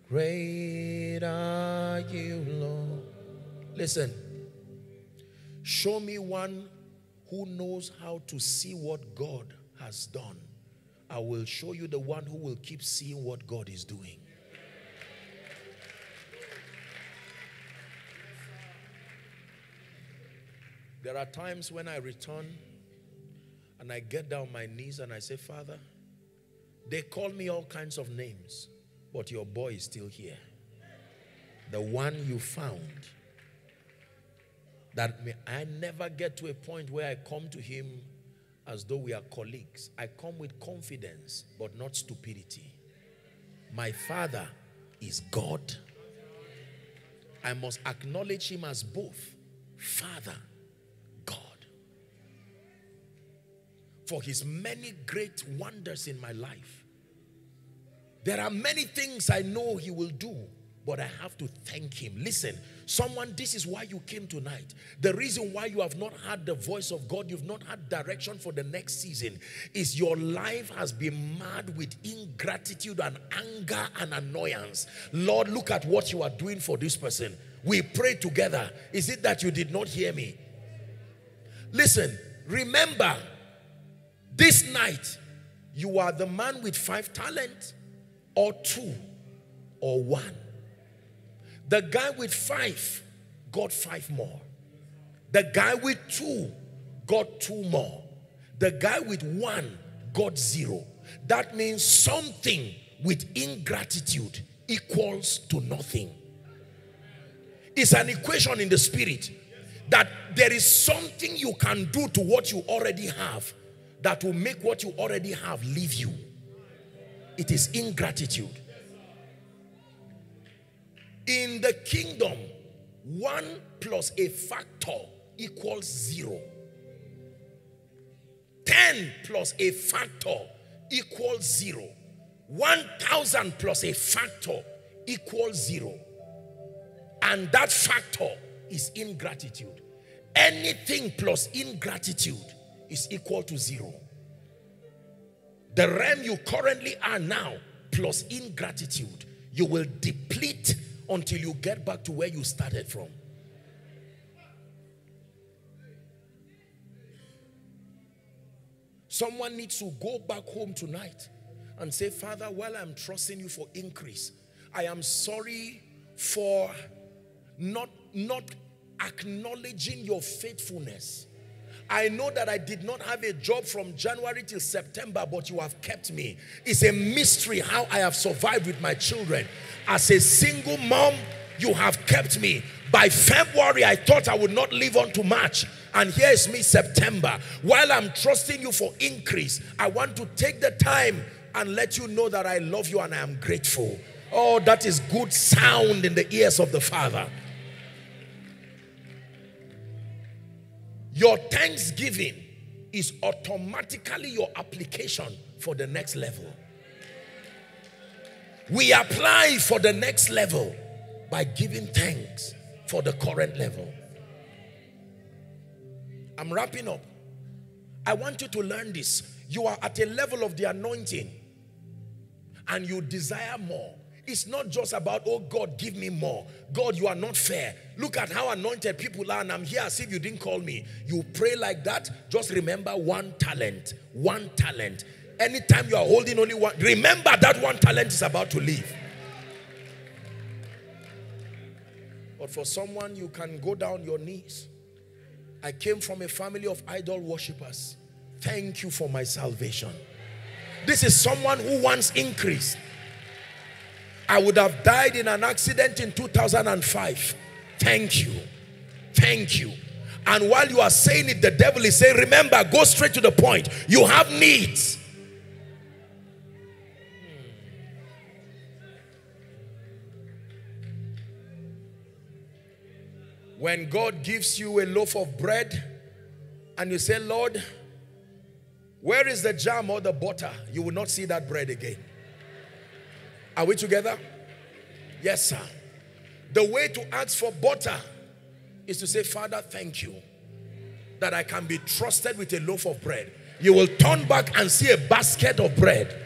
Great are you, Lord. Listen, show me one who knows how to see what God has done. I will show you the one who will keep seeing what God is doing. There are times when I return and I get down my knees and I say, Father, they call me all kinds of names, but your boy is still here. The one you found. That I never get to a point where I come to him as though we are colleagues. I come with confidence, but not stupidity. My father is God. I must acknowledge him as both Father for his many great wonders in my life. There are many things I know he will do, but I have to thank him. Listen, someone, this is why you came tonight. The reason why you have not had the voice of God, you've not had direction for the next season, is your life has been mad with ingratitude and anger and annoyance. Lord, look at what you are doing for this person. We pray together. Is it that you did not hear me? Listen, remember, this night, you are the man with five talents or two or one. The guy with five got five more. The guy with two got two more. The guy with one got zero. That means something with ingratitude equals to nothing. It's an equation in the spirit that there is something you can do to what you already have that will make what you already have leave you. It is ingratitude. In the kingdom, one plus a factor equals zero. 10 plus a factor equals zero. 1000 plus a factor equals zero. And that factor is ingratitude. Anything plus ingratitude is equal to zero. The realm you currently are now plus ingratitude, you will deplete until you get back to where you started from. Someone needs to go back home tonight and say, Father, while I'm trusting you for increase, I am sorry for not, not acknowledging your faithfulness. I know that I did not have a job from January till September, but you have kept me. It's a mystery how I have survived with my children. As a single mom, you have kept me. By February, I thought I would not live on to March. And here is me, September. While I'm trusting you for increase, I want to take the time and let you know that I love you and I am grateful. Oh, that is good sound in the ears of the Father. Your thanksgiving is automatically your application for the next level. We apply for the next level by giving thanks for the current level. I'm wrapping up. I want you to learn this. You are at a level of the anointing and you desire more. It's not just about, oh God, give me more. God, you are not fair. Look at how anointed people are and I'm here as if you didn't call me. You pray like that, just remember one talent, one talent. Anytime you are holding only one, remember that one talent is about to leave. But for someone, you can go down your knees. I came from a family of idol worshippers. Thank you for my salvation. This is someone who wants increase. I would have died in an accident in 2005. Thank you. Thank you. And while you are saying it, the devil is saying, remember, go straight to the point. You have needs. When God gives you a loaf of bread and you say, Lord, where is the jam or the butter? You will not see that bread again. Are we together? Yes, sir. The way to ask for butter is to say, Father, thank you that I can be trusted with a loaf of bread. You will turn back and see a basket of bread.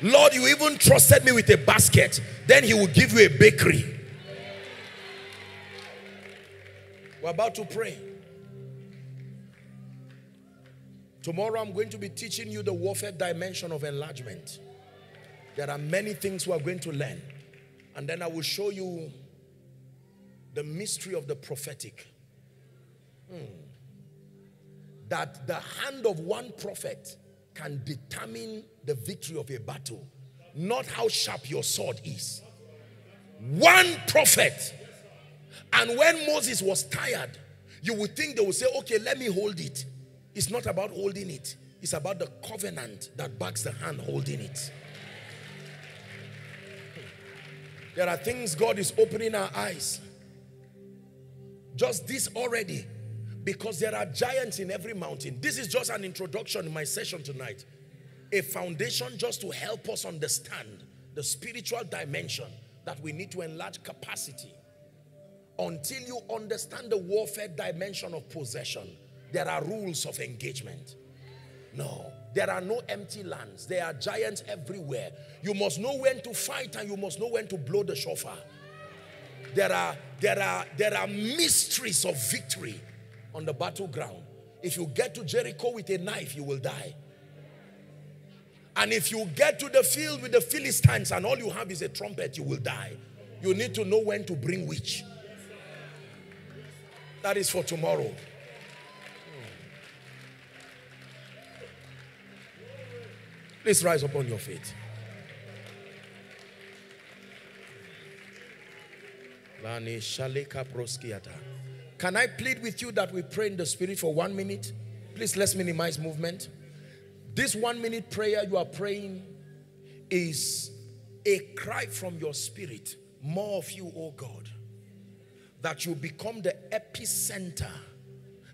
Lord, you even trusted me with a basket. Then he will give you a bakery. We're about to pray. Tomorrow I'm going to be teaching you the warfare dimension of enlargement. There are many things we are going to learn. And then I will show you the mystery of the prophetic. Hmm. That the hand of one prophet can determine the victory of a battle. Not how sharp your sword is. One prophet. And when Moses was tired, you would think they would say, okay, let me hold it. It's not about holding it. It's about the covenant that backs the hand holding it. There are things God is opening our eyes. Just this already. Because there are giants in every mountain. This is just an introduction in my session tonight. A foundation just to help us understand the spiritual dimension that we need to enlarge capacity. Until you understand the warfare dimension of possession, there are rules of engagement. No. There are no empty lands. There are giants everywhere. You must know when to fight and you must know when to blow the shofar. There are, there are, there are mysteries of victory on the battleground. If you get to Jericho with a knife, you will die. And if you get to the field with the Philistines and all you have is a trumpet, you will die. You need to know when to bring which. That is for tomorrow. Please rise upon your feet. Can I plead with you that we pray in the spirit for one minute? Please let's minimize movement. This one minute prayer you are praying is a cry from your spirit. More of you, oh God. That you become the epicenter.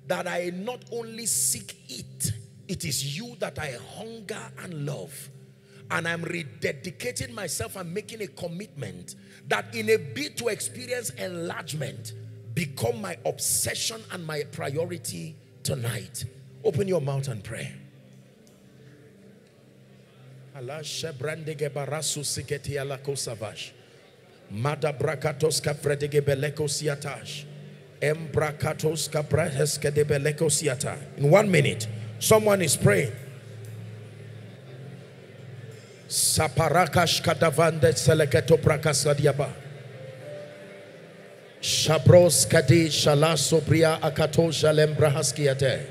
That I not only seek it, it is you that I hunger and love. And I'm rededicating myself and making a commitment that in a bid to experience enlargement, become my obsession and my priority tonight. Open your mouth and pray. Allah shebrandege barasu siketi alako savash. Mada brakatos kapredege beleko siatash. Embrakatos kapraheske de beleko siata. In one minute, someone is praying. Saparakash kadavande seleketo prakasadiaba. Shabros kadi shalaso bria akato shalem brahaskiate.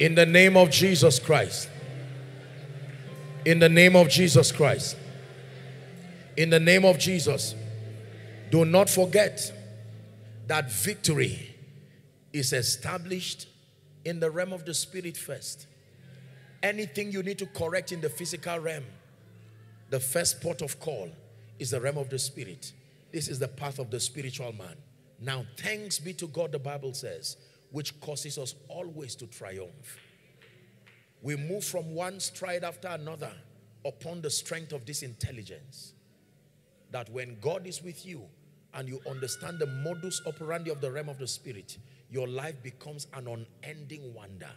In the name of Jesus Christ. In the name of Jesus Christ. In the name of Jesus. Do not forget that victory is established in the realm of the spirit first. Anything you need to correct in the physical realm, the first port of call is the realm of the spirit. This is the path of the spiritual man. Now, thanks be to God, the Bible says, which causes us always to triumph. We move from one stride after another upon the strength of this intelligence. That when God is with you and you understand the modus operandi of the realm of the spirit, your life becomes an unending wonder.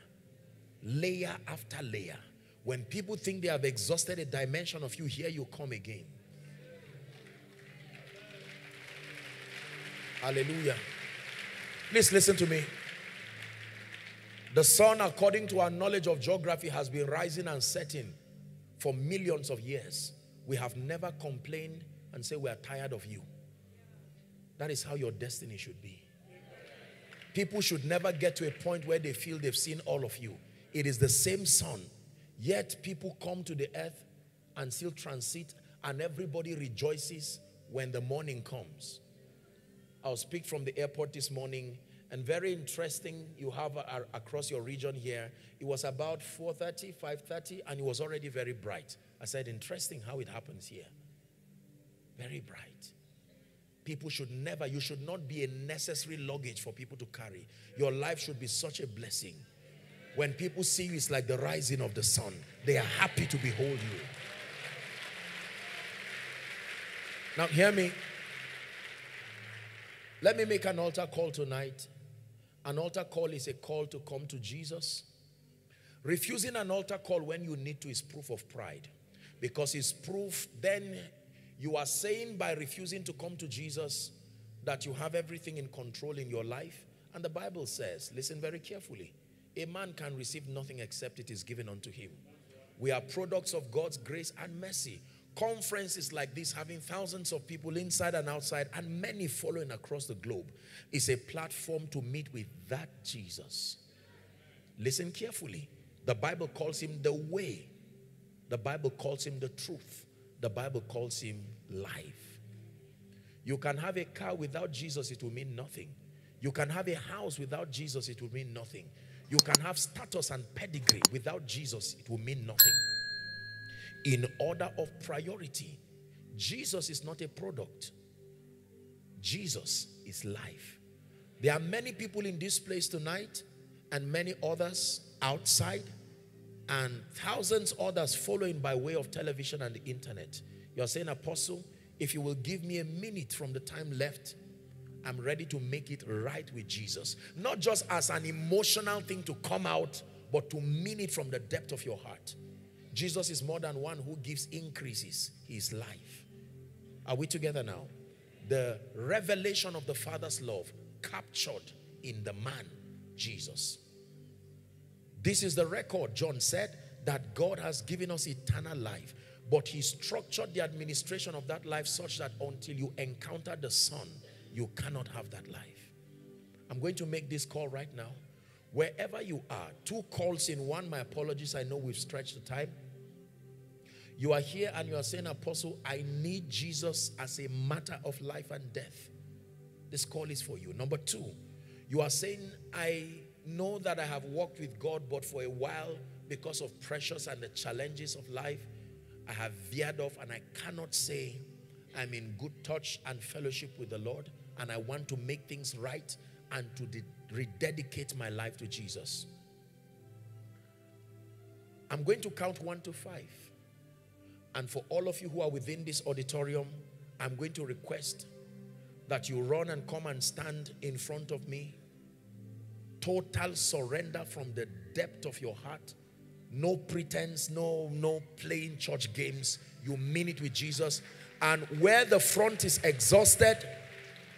Layer after layer. When people think they have exhausted a dimension of you, here you come again. Hallelujah. Please listen to me. The sun, according to our knowledge of geography, has been rising and setting for millions of years. We have never complained and say we are tired of you. That is how your destiny should be. People should never get to a point where they feel they've seen all of you. It is the same sun. Yet people come to the earth and still transit and everybody rejoices when the morning comes. I'll speak from the airport this morning and very interesting you have across your region here it was about 4.30 5.30 and it was already very bright i said interesting how it happens here very bright people should never you should not be a necessary luggage for people to carry. Your life should be such a blessing. When people see you it's like the rising of the sun. They are happy to behold you. Now hear me. Let me make an altar call tonight. An altar call is a call to come to Jesus. Refusing an altar call when you need to is proof of pride. Because it's proof then you are saying by refusing to come to Jesus that you have everything in control in your life. And the Bible says, listen very carefully, a man can receive nothing except it is given unto him. We are products of God's grace and mercy. Conferences like this, having thousands of people inside and outside, and many following across the globe, is a platform to meet with that Jesus. Listen carefully. The Bible calls him the way, the Bible calls him the truth, the Bible calls him life. You can have a car without Jesus, it will mean nothing. You can have a house without Jesus, it will mean nothing. You can have status and pedigree without Jesus, it will mean nothing in order of priority. Jesus is not a product. Jesus is life. There are many people in this place tonight and many others outside and thousands others following by way of television and the internet. You're saying, Apostle, if you will give me a minute from the time left, I'm ready to make it right with Jesus. Not just as an emotional thing to come out, but to mean it from the depth of your heart. Jesus is more than one who gives increases. His life. Are we together now? The revelation of the Father's love captured in the man, Jesus. This is the record, John said, that God has given us eternal life. But he structured the administration of that life such that until you encounter the Son, you cannot have that life. I'm going to make this call right now. Wherever you are, two calls in one. My apologies. I know we've stretched the time. You are here and you are saying, Apostle, I need Jesus as a matter of life and death. This call is for you. Number two, you are saying, I know that I have walked with God, but for a while, because of pressures and the challenges of life, I have veered off and I cannot say I'm in good touch and fellowship with the Lord and I want to make things right and to rededicate my life to Jesus. I'm going to count one to five. And for all of you who are within this auditorium, I'm going to request that you run and come and stand in front of me. Total surrender from the depth of your heart. No pretense, no, no playing church games. You mean it with Jesus. And where the front is exhausted,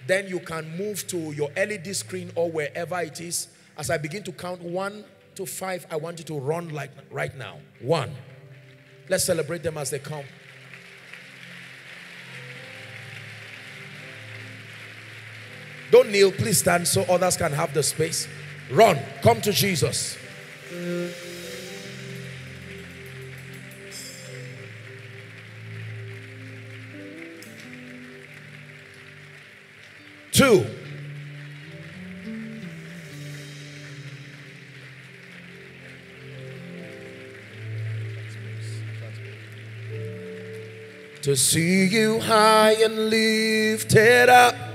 then you can move to your LED screen or wherever it is. As I begin to count one to five, I want you to run like right now. One. Let's celebrate them as they come. Don't kneel, please stand so others can have the space. Run, come to Jesus. Two. To see you high and lifted up.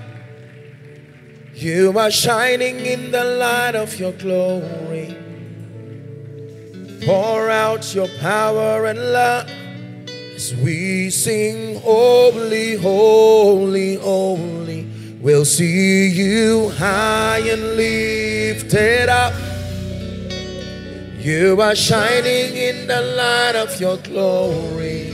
You are shining in the light of your glory. Pour out your power and love as we sing, Holy, Holy, Holy. We'll see you high and lifted up. You are shining in the light of your glory.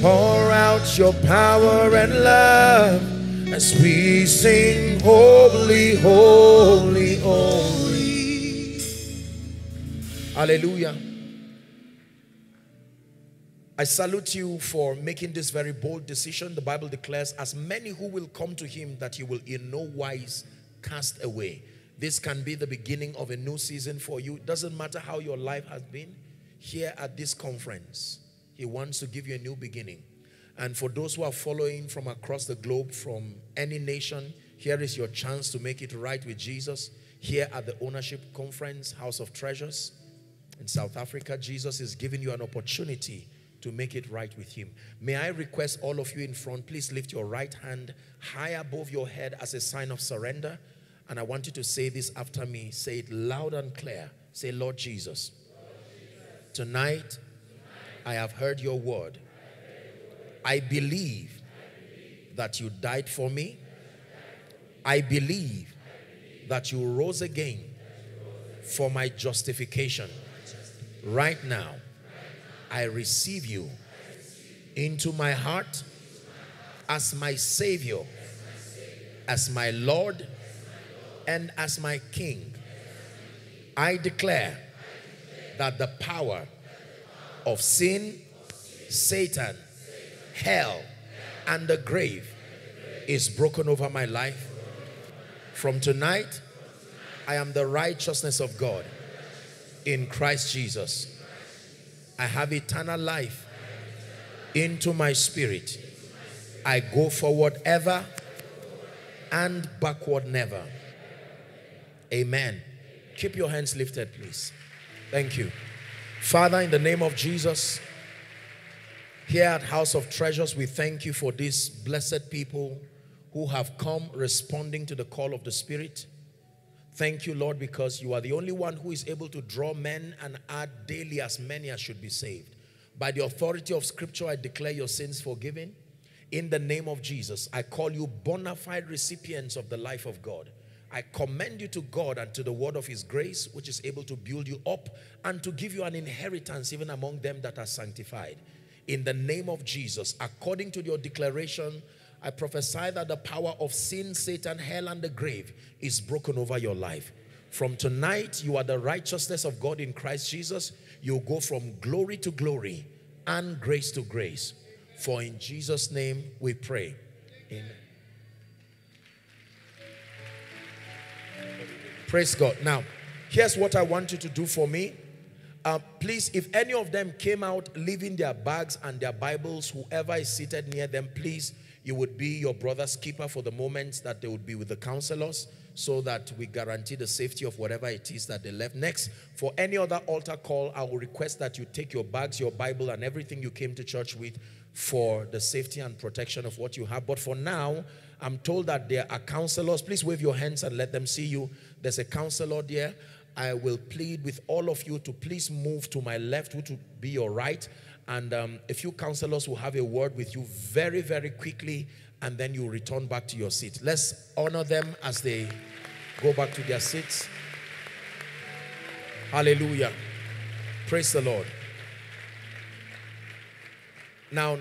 Pour out your power and love as we sing, Holy, Holy, Holy. Hallelujah. I salute you for making this very bold decision. The Bible declares, as many who will come to him that he will in no wise cast away. This can be the beginning of a new season for you. It doesn't matter how your life has been. Here at this conference, he wants to give you a new beginning. And for those who are following from across the globe, from any nation, here is your chance to make it right with Jesus. Here at the Ownership Conference, House of Treasures in South Africa, Jesus is giving you an opportunity to make it right with him. May I request all of you in front, please lift your right hand high above your head as a sign of surrender. And I want you to say this after me. Say it loud and clear. Say, Lord Jesus, tonight I have heard your word. I believe that you died for me. I believe that you rose again for my justification. Right now, I receive you into my heart as my Savior, as my Lord, and as my King. I declare that the power of sin, Satan, hell, and the grave is broken over my life. From tonight, I am the righteousness of God in Christ Jesus. I have eternal life into my spirit. I go forward ever and backward never. Amen. Keep your hands lifted, please. Thank you. Father, in the name of Jesus, here at House of Treasures, we thank you for these blessed people who have come responding to the call of the Spirit. Thank you, Lord, because you are the only one who is able to draw men and add daily as many as should be saved. By the authority of Scripture, I declare your sins forgiven. In the name of Jesus, I call you bona fide recipients of the life of God. I commend you to God and to the word of his grace, which is able to build you up and to give you an inheritance even among them that are sanctified. In the name of Jesus, according to your declaration, I prophesy that the power of sin, Satan, hell, and the grave is broken over your life. From tonight, you are the righteousness of God in Christ Jesus. You go from glory to glory and grace to grace. For in Jesus' name we pray. Amen. Praise God. Now, here's what I want you to do for me. Uh, please, if any of them came out leaving their bags and their Bibles, whoever is seated near them, please, you would be your brother's keeper for the moments that they would be with the counselors so that we guarantee the safety of whatever it is that they left. Next, for any other altar call, I will request that you take your bags, your Bible, and everything you came to church with for the safety and protection of what you have. But for now, I'm told that there are counselors. Please wave your hands and let them see you. There's a counselor there. I will plead with all of you to please move to my left, which will be your right. And um, a few counselors will have a word with you very, very quickly, and then you return back to your seat. Let's honor them as they go back to their seats. Hallelujah. Praise the Lord. Now,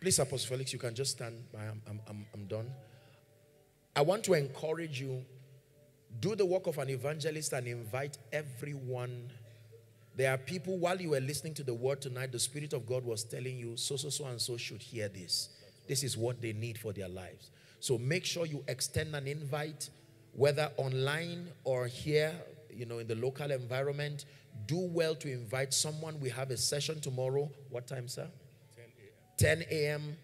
please, Apostle Felix, you can just stand by. I'm, I'm, I'm done. I want to encourage you do the work of an evangelist and invite everyone. There are people, while you were listening to the word tonight, the Spirit of God was telling you, so, so, so, and so should hear this. This is what they need for their lives. So make sure you extend an invite, whether online or here, you know, in the local environment. Do well to invite someone. We have a session tomorrow. What time, sir? 10 a.m.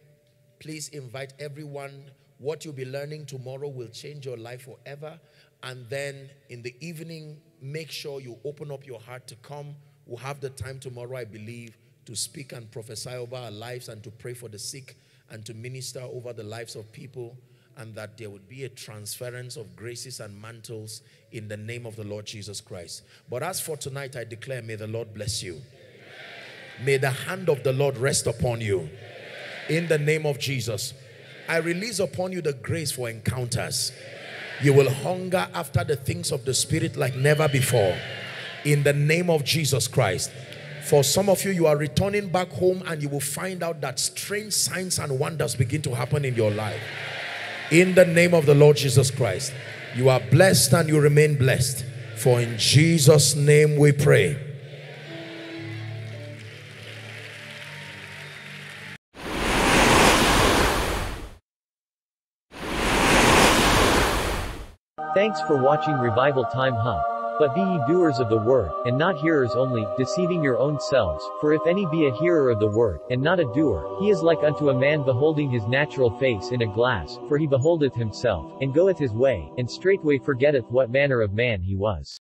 Please invite everyone. What you'll be learning tomorrow will change your life forever. And then in the evening, make sure you open up your heart to come. We'll have the time tomorrow, I believe, to speak and prophesy over our lives and to pray for the sick and to minister over the lives of people and that there would be a transference of graces and mantles in the name of the Lord Jesus Christ. But as for tonight, I declare, may the Lord bless you. May the hand of the Lord rest upon you. In the name of Jesus. I release upon you the grace for encounters. You will hunger after the things of the Spirit like never before. In the name of Jesus Christ. For some of you, you are returning back home and you will find out that strange signs and wonders begin to happen in your life. In the name of the Lord Jesus Christ. You are blessed and you remain blessed. For in Jesus' name we pray. Thanks for watching Revival Time Hub. But be ye doers of the word, and not hearers only, deceiving your own selves. For if any be a hearer of the word, and not a doer, he is like unto a man beholding his natural face in a glass, for he beholdeth himself, and goeth his way, and straightway forgetteth what manner of man he was.